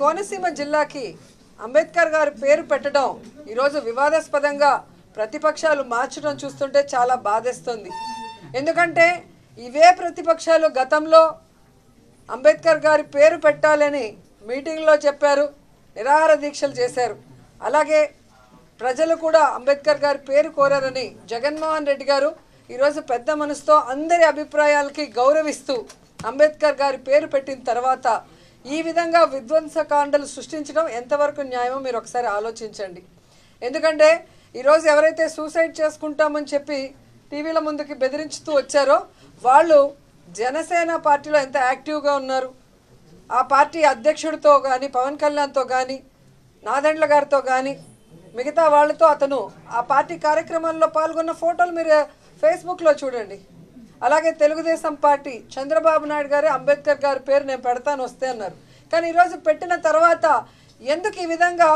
కోనసీమ జిల్లాకి అంబేద్కర్ గారి పేరు పెట్టడం ఈరోజు వివాదాస్పదంగా ప్రతిపక్షాలు మార్చడం చూస్తుంటే చాలా బాధేస్తుంది. ఎందుకంటే ఇవే ప్రతిపక్షాలు గతంలో అంబేద్కర్ గారి పేరు పెట్టాలని మీటింగ్లో చెప్పారు నిరాహార దీక్షలు చేశారు. అలాగే ప్రజలు కూడా అంబేద్కర్ గారి పేరు కోరారని జగన్మోహన్ రెడ్డి గారు ఈరోజు పెద్ద మనసుతో అందరి అభిప్రాయాలకి గౌరవిస్తూ అంబేద్కర్ గారి పేరు పెట్టిన తర్వాత ఈ విధంగా విధ్వంసకాండలు సృష్టించడం ఎంతవరకు న్యాయమో మీరు ఒకసారి ఆలోచించండి. ఎందుకంటే ఈరోజు ఎవరైతే సూసైడ్ చేసుకుంటామని చెప్పి టీవీల ముందుకి బెదిరించుతూ వచ్చారో వాళ్ళు జనసేన పార్టీలో ఎంత యాక్టివ్గా ఉన్నారు. ఆ పార్టీ అధ్యక్షుడితో కానీ పవన్ కళ్యాణ్తో కానీ నాదెండ్ల గారితో కానీ మిగతా వాళ్ళతో అతను ఆ పార్టీ కార్యక్రమాల్లో పాల్గొన్న ఫోటోలు మీరు ఫేస్బుక్లో చూడండి. అలాగే తెలుగుదేశం పార్టీ చంద్రబాబు నాయుడు గారే అంబేద్కర్ గారి పేరు నేను పెడతాను వస్తే అన్నారు. కానీ ఈరోజు పెట్టిన తర్వాత ఎందుకు ఈ విధంగా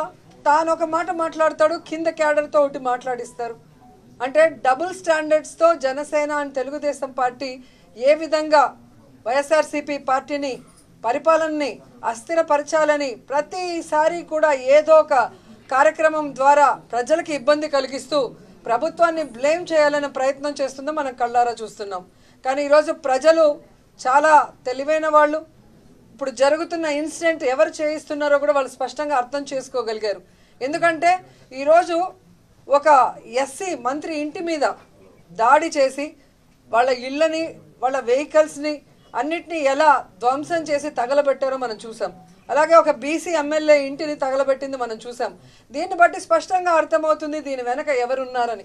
తాను ఒక మాట మాట్లాడతాడు కింద క్యాడర్తో ఒకటి మాట్లాడిస్తారు? అంటే డబుల్ స్టాండర్డ్స్తో జనసేన అండ్ తెలుగుదేశం పార్టీ ఏ విధంగా వైఎస్ఆర్సీపీ పార్టీని పరిపాలనని అస్థిరపరచాలని ప్రతిసారి కూడా ఏదో ఒక కార్యక్రమం ద్వారా ప్రజలకి ఇబ్బంది కలిగిస్తూ ప్రభుత్వాన్ని బ్లేమ్ చేయాలనే ప్రయత్నం చేస్తుందో మనం కళ్ళారా చూస్తున్నాం. కానీ ఈరోజు ప్రజలు చాలా తెలివైన వాళ్ళు. ఇప్పుడు జరుగుతున్న ఇన్సిడెంట్ ఎవరు చేయిస్తున్నారో కూడా వాళ్ళు స్పష్టంగా అర్థం చేసుకోగలిగారు. ఎందుకంటే ఈరోజు ఒక ఎస్సీ మంత్రి ఇంటి మీద దాడి చేసి వాళ్ళ ఇళ్ళని వాళ్ళ వెహికల్స్ని అన్నిటినీ ఎలా ధ్వంసం చేసి తగలబెట్టారో మనం చూసాం. అలాగే ఒక బీసీ ఎమ్మెల్యే ఇంటిని తగలబెట్టింది మనం చూసాం. దీన్ని బట్టి స్పష్టంగా అర్థమవుతుంది దీని వెనక ఎవరున్నారని.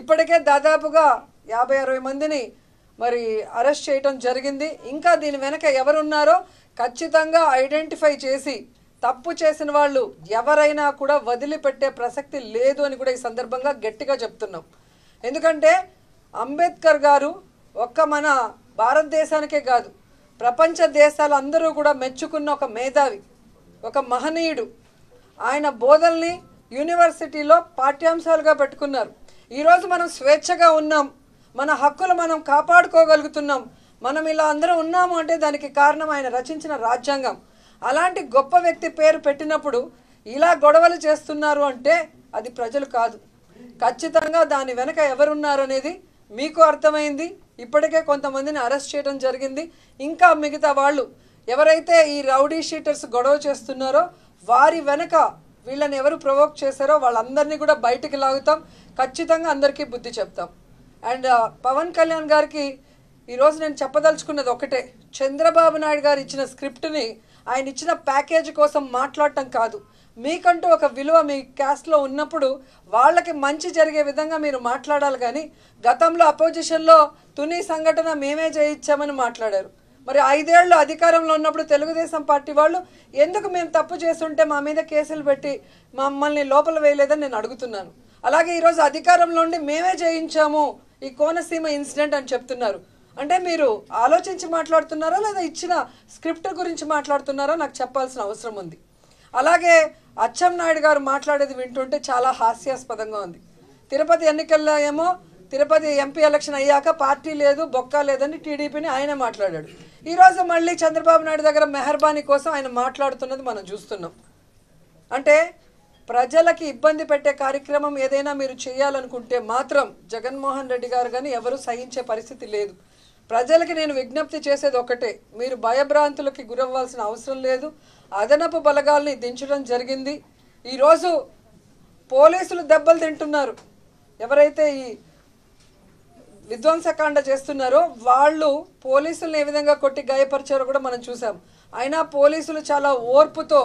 ఇప్పటికే దాదాపుగా యాభై అరవై మందిని మరి అరెస్ట్ చేయటం జరిగింది. ఇంకా దీని వెనక ఎవరున్నారో ఖచ్చితంగా ఐడెంటిఫై చేసి తప్పు చేసిన వాళ్ళు ఎవరైనా కూడా వదిలిపెట్టే ప్రసక్తి లేదు అని కూడా ఈ సందర్భంగా గట్టిగా చెప్తున్నాం. ఎందుకంటే అంబేద్కర్ గారు ఒక్క మన భారతదేశానికే కాదు ప్రపంచ దేశాలు అందరూ కూడా మెచ్చుకున్న ఒక మేధావి ఒక మహనీయుడు. ఆయన బోధల్ని యూనివర్సిటీలో పాఠ్యాంశాలుగా పెట్టుకున్నారు. ఈరోజు మనం స్వేచ్ఛగా ఉన్నాం. మన హక్కులు మనం కాపాడుకోగలుగుతున్నాం. మనం ఇలా అందరం ఉన్నాము అంటే దానికి కారణం ఆయన రచించిన రాజ్యాంగం. అలాంటి గొప్ప వ్యక్తి పేరు పెట్టినప్పుడు ఇలా గొడవలు చేస్తున్నారు అంటే అది ప్రజలు కాదు. ఖచ్చితంగా దాని వెనక ఎవరున్నారనేది మీకు అర్థమైంది. ఇప్పటికే కొంతమందిని అరెస్ట్ చేయడం జరిగింది. ఇంకా మిగతా వాళ్ళు ఎవరైతే ఈ రౌడీ షీటర్స్ గొడవ చేస్తున్నారో వారి వెనక వీళ్ళని ఎవరు ప్రొవోక్ చేశారో వాళ్ళందరినీ కూడా బయటికి లాగుతాం. ఖచ్చితంగా అందరికీ బుద్ధి చెప్తాం. అండ్ పవన్ కళ్యాణ్ గారికి ఈరోజు నేను చెప్పదలుచుకున్నది ఒకటే. చంద్రబాబు నాయుడు గారు ఇచ్చిన స్క్రిప్ట్ని ఆయన ఇచ్చిన ప్యాకేజ్ కోసం మాట్లాడటం కాదు. మీకంటూ ఒక విలువ మీ క్యాస్ట్లో ఉన్నప్పుడు వాళ్ళకి మంచి జరిగే విధంగా మీరు మాట్లాడాలి కానీ గతంలో అపోజిషన్లో తుని సంఘటన మేమే చేయించామని మాట్లాడారు. మరి ఐదేళ్ళు అధికారంలో ఉన్నప్పుడు తెలుగుదేశం పార్టీ వాళ్ళు ఎందుకు మేము తప్పు చేస్తుంటే మా మీద కేసులు పెట్టి మమ్మల్ని లోపల వేయలేదని నేను అడుగుతున్నాను. అలాగే ఈరోజు అధికారంలో ఉండి మేమే చేయించాము ఈ కోనసీమ ఇన్సిడెంట్ అని చెప్తున్నారు. అంటే మీరు ఆలోచించి మాట్లాడుతున్నారా లేదా ఇచ్చిన స్క్రిప్ట్ గురించి మాట్లాడుతున్నారా? నాకు చెప్పాల్సిన అవసరం ఉంది. అలాగే అచ్చెం నాయుడు గారు మాట్లాడేది వింటుంటే చాలా హాస్యాస్పదంగా ఉంది. తిరుపతి ఎన్నికల్లో ఏమో తిరుపతి ఎంపీ ఎలక్షన్ అయ్యాక పార్టీ లేదు బొక్క లేదని టీడీపీని ఆయనే మాట్లాడాడు. ఈరోజు మళ్ళీ చంద్రబాబు నాయుడు దగ్గర మెహర్బానీ కోసం ఆయన మాట్లాడుతున్నది మనం చూస్తున్నాం. అంటే ప్రజలకి ఇబ్బంది పెట్టే కార్యక్రమం ఏదైనా మీరు చేయాలనుకుంటే మాత్రం జగన్మోహన్ రెడ్డి గారు కానీ ఎవరు సహించే పరిస్థితి లేదు. ప్రజలకి నేను విజ్ఞప్తి చేసేది ఒకటే. మీరు భయభ్రాంతులకి గురవ్వాల్సిన అవసరం లేదు. అదనపు బలగాల్ని దించడం జరిగింది. ఈరోజు పోలీసులు దెబ్బలు తింటున్నారు. ఎవరైతే ఈ విధ్వంసకాండ చేస్తున్నారో వాళ్ళు పోలీసులను ఏ విధంగా కొట్టి గాయపరిచారో కూడా మనం చూసాం. అయినా పోలీసులు చాలా ఓర్పుతో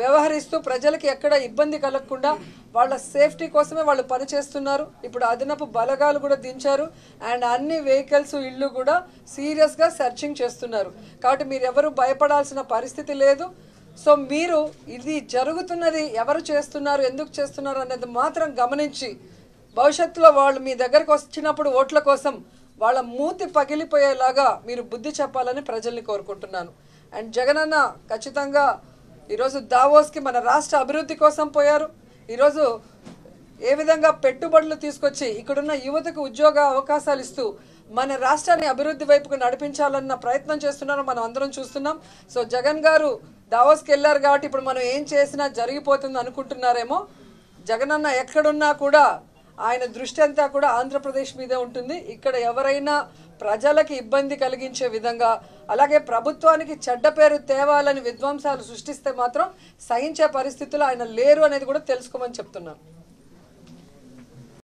వ్యవహరిస్తూ ప్రజలకి ఎక్కడ ఇబ్బంది కలగకుండా వాళ్ళ సేఫ్టీ కోసమే వాళ్ళు పనిచేస్తున్నారు ఇప్పుడు అదనపు బలగాలు కూడా దించారు. అండ్ అన్ని వెహికల్స్ ఇళ్ళు కూడా సీరియస్గా సెర్చింగ్ చేస్తున్నారు. కాబట్టి మీరు ఎవరు భయపడాల్సిన పరిస్థితి లేదు. సో మీరు ఇది జరుగుతున్నది ఎవరు చేస్తున్నారు ఎందుకు చేస్తున్నారు అనేది మాత్రం గమనించి భవిష్యత్తులో వాళ్ళు మీ దగ్గరకు వచ్చినప్పుడు ఓట్ల కోసం వాళ్ళ మూతి పగిలిపోయేలాగా మీరు బుద్ధి చెప్పాలని ప్రజల్ని కోరుకుంటున్నాను. అండ్ జగనన్న ఖచ్చితంగా ఈరోజు దావోస్కి మన రాష్ట్ర అభివృద్ధి కోసం పోయారు. ఈరోజు ఏ విధంగా పెట్టుబడులు తీసుకొచ్చి ఇక్కడున్న యువతకు ఉద్యోగ అవకాశాలు ఇస్తూ మన రాష్ట్రాన్ని అభివృద్ధి వైపుకు నడిపించాలన్న ప్రయత్నం చేస్తున్నారో మనం అందరం చూస్తున్నాం. సో జగన్ గారు దావోస్కి వెళ్ళారు కాబట్టి ఇప్పుడు మనం ఏం చేసినా జరిగిపోతుంది అనుకుంటున్నారేమో. జగనన్న ఎక్కడున్నా కూడా ఆయన దృష్టి అంతా కూడా ఆంధ్రప్రదేశ్ మీదే ఉంటుంది. ఇక్కడ ఎవరైనా ప్రజలకి ఇబ్బంది కలిగించే విధంగా అలాగే ప్రభుత్వానికి చెడ్డ పేరు తేవాలని విధ్వంసాలు సృష్టిస్తే మాత్రం సహించే పరిస్థితులు ఆయన లేరు అనేది కూడా తెలుసుకోమని చెప్తున్నాను